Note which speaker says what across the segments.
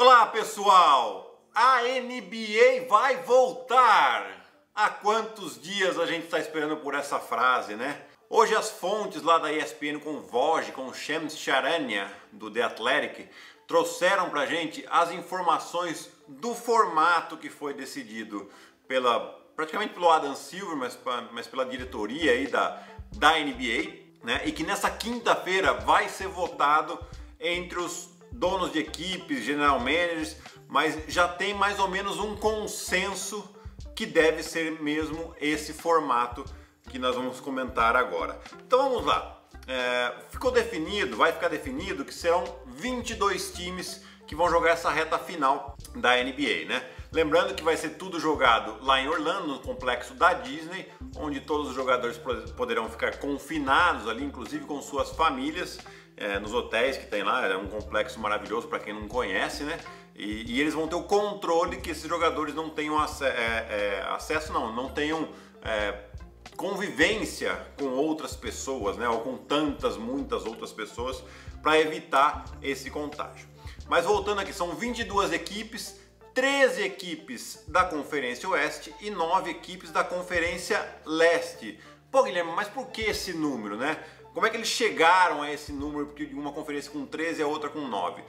Speaker 1: Olá pessoal! A NBA vai voltar! Há quantos dias a gente está esperando por essa frase, né? Hoje as fontes lá da ESPN com Vogue, com Shams Charania do The Athletic, trouxeram pra gente as informações do formato que foi decidido pela praticamente pelo Adam Silver, mas, mas pela diretoria aí da, da NBA, né? E que nessa quinta-feira vai ser votado entre os donos de equipes, general managers, mas já tem mais ou menos um consenso que deve ser mesmo esse formato que nós vamos comentar agora. Então vamos lá. É, ficou definido, vai ficar definido que serão 22 times que vão jogar essa reta final da NBA, né? Lembrando que vai ser tudo jogado lá em Orlando, no complexo da Disney, onde todos os jogadores poderão ficar confinados ali, inclusive com suas famílias é, nos hotéis que tem lá, é um complexo maravilhoso para quem não conhece, né? E, e, eles vão ter o controle que esses jogadores não tenham ac é, é, acesso, não, não tenham é, convivência com outras pessoas, né? Ou com tantas, muitas outras pessoas para evitar esse contágio. Mas voltando aqui, são 22 equipes, 13 equipes da Conferência Oeste e 9 equipes da Conferência Leste. Pô, Guilherme, mas por que esse número, né? Como é que eles chegaram a esse número de uma conferência com 13 e a outra com 9?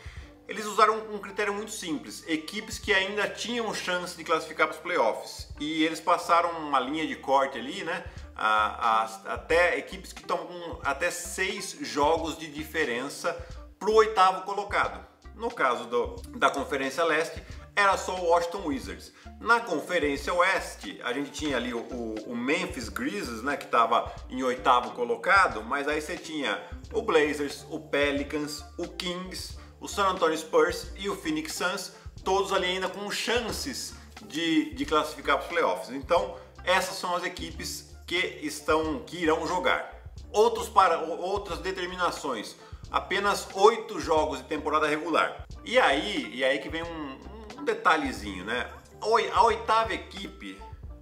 Speaker 1: Eles usaram um critério muito simples: equipes que ainda tinham chance de classificar para os playoffs. E eles passaram uma linha de corte ali, né? A, a, até equipes que estão com até seis jogos de diferença para o oitavo colocado. No caso do, da Conferência Leste, era só o Washington Wizards. Na Conferência Oeste, a gente tinha ali o, o Memphis Grizzlies, né, que estava em oitavo colocado, mas aí você tinha o Blazers, o Pelicans, o Kings, o San Antonio Spurs e o Phoenix Suns, todos ali ainda com chances de, de classificar para os playoffs. Então, essas são as equipes que estão que irão jogar. Outros para outras determinações. Apenas oito jogos de temporada regular. E aí, e aí que vem um, detalhezinho, né? A oitava equipe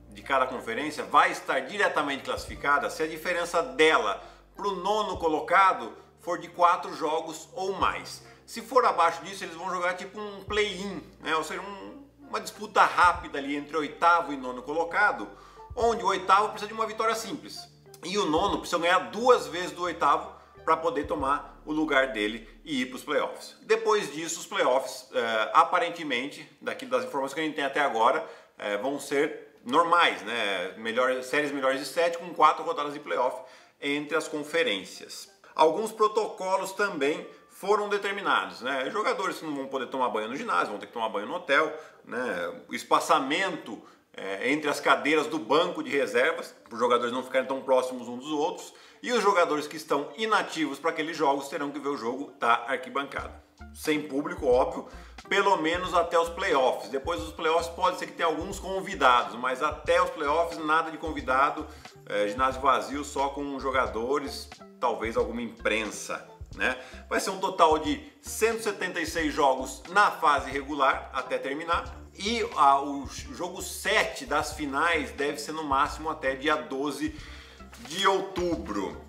Speaker 1: de cada conferência vai estar diretamente classificada se a diferença dela para o nono colocado for de quatro jogos ou mais. Se for abaixo disso, eles vão jogar tipo um play-in, né? ou seja, um, uma disputa rápida ali entre oitavo e nono colocado, onde o oitavo precisa de uma vitória simples e o nono precisa ganhar duas vezes do oitavo para poder tomar o lugar dele e ir para os playoffs. Depois disso, os playoffs, é, aparentemente, daqui das informações que a gente tem até agora, é, vão ser normais, né? Melhor, séries melhores de sete com quatro rodadas de playoff entre as conferências. Alguns protocolos também foram determinados, né? Jogadores que não vão poder tomar banho no ginásio, vão ter que tomar banho no hotel, né? O espaçamento é, entre as cadeiras do banco de reservas, para os jogadores não ficarem tão próximos uns dos outros, e os jogadores que estão inativos para aqueles jogos terão que ver o jogo da arquibancada. Sem público, óbvio, pelo menos até os playoffs. Depois dos playoffs pode ser que tenha alguns convidados, mas até os playoffs nada de convidado, é, ginásio vazio só com jogadores, talvez alguma imprensa. Né? Vai ser um total de 176 jogos na fase regular até terminar e ah, o jogo 7 das finais deve ser no máximo até dia 12 de outubro.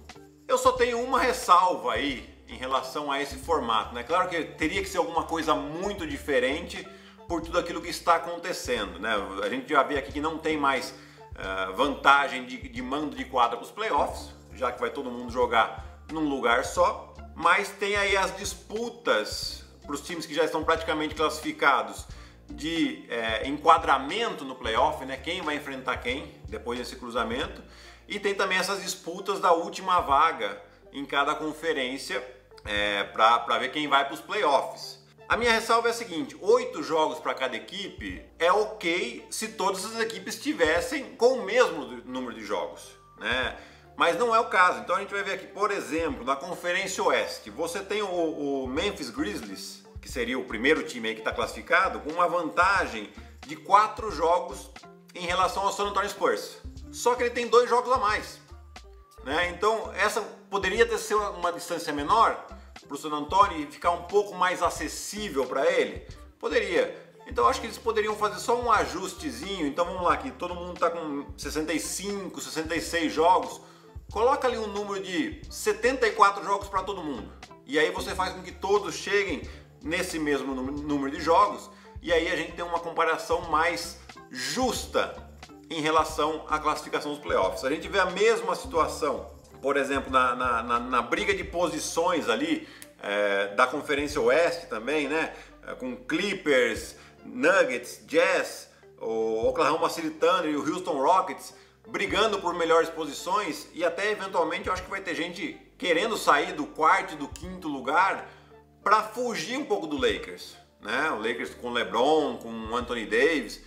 Speaker 1: Eu só tenho uma ressalva aí em relação a esse formato, né? Claro que teria que ser alguma coisa muito diferente por tudo aquilo que está acontecendo, né? A gente já vê aqui que não tem mais uh, vantagem de, de mando de quadra para os playoffs, já que vai todo mundo jogar num lugar só, mas tem aí as disputas para os times que já estão praticamente classificados de é, enquadramento no playoff, né? Quem vai enfrentar quem depois desse cruzamento. E tem também essas disputas da última vaga em cada conferência é, para ver quem vai para os playoffs. A minha ressalva é a seguinte: oito jogos para cada equipe é ok se todas as equipes tivessem com o mesmo número de jogos, né? Mas não é o caso. Então a gente vai ver aqui, por exemplo, na Conferência Oeste, você tem o, o Memphis Grizzlies que seria o primeiro time que está classificado, com uma vantagem de quatro jogos em relação ao San Antonio Spurs. Só que ele tem dois jogos a mais. Né? Então essa poderia ter sido uma distância menor para o San Antonio e ficar um pouco mais acessível para ele? Poderia. Então acho que eles poderiam fazer só um ajustezinho. Então vamos lá, que todo mundo está com 65, 66 jogos. Coloca ali um número de 74 jogos para todo mundo. E aí você faz com que todos cheguem nesse mesmo número de jogos e aí a gente tem uma comparação mais justa em relação à classificação dos playoffs. A gente vê a mesma situação, por exemplo, na, na, na, na briga de posições ali é, da Conferência Oeste também, né? É, com Clippers, Nuggets, Jazz, o Oklahoma City Thunder e o Houston Rockets brigando por melhores posições e até eventualmente eu acho que vai ter gente querendo sair do quarto e do quinto lugar para fugir um pouco do Lakers, né? O Lakers com LeBron, com Anthony Davis,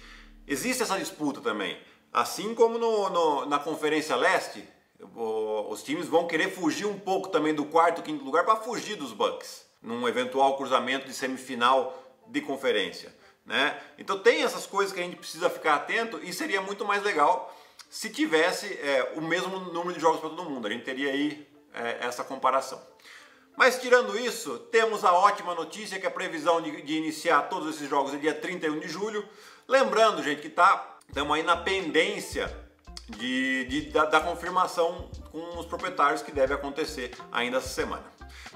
Speaker 1: existe essa disputa também. Assim como no, no, na Conferência Leste, os times vão querer fugir um pouco também do quarto, quinto lugar para fugir dos Bucks, num eventual cruzamento de semifinal de conferência. Né? Então tem essas coisas que a gente precisa ficar atento e seria muito mais legal se tivesse é, o mesmo número de jogos para todo mundo. A gente teria aí é, essa comparação. Mas tirando isso, temos a ótima notícia que a previsão de, de iniciar todos esses jogos é dia 31 de julho. Lembrando, gente, que tá, estamos aí na pendência de, de da, da, confirmação com os proprietários que deve acontecer ainda essa semana.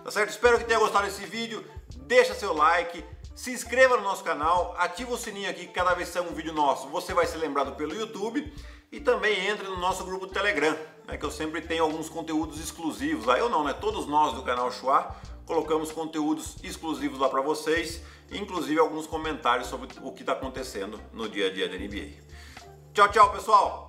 Speaker 1: Tá certo? Espero que tenha gostado desse vídeo. Deixa seu like, se inscreva no nosso canal, ativa o sininho aqui que cada vez que sair um vídeo nosso você vai ser lembrado pelo YouTube e também entre no nosso grupo do Telegram, né, que eu sempre tenho alguns conteúdos exclusivos lá. Eu não, né? Todos nós do canal Chua colocamos conteúdos exclusivos lá para vocês, inclusive alguns comentários sobre o que está acontecendo no dia a dia da NBA. Tchau, tchau, pessoal!